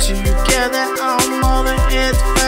Together, I'm more than it.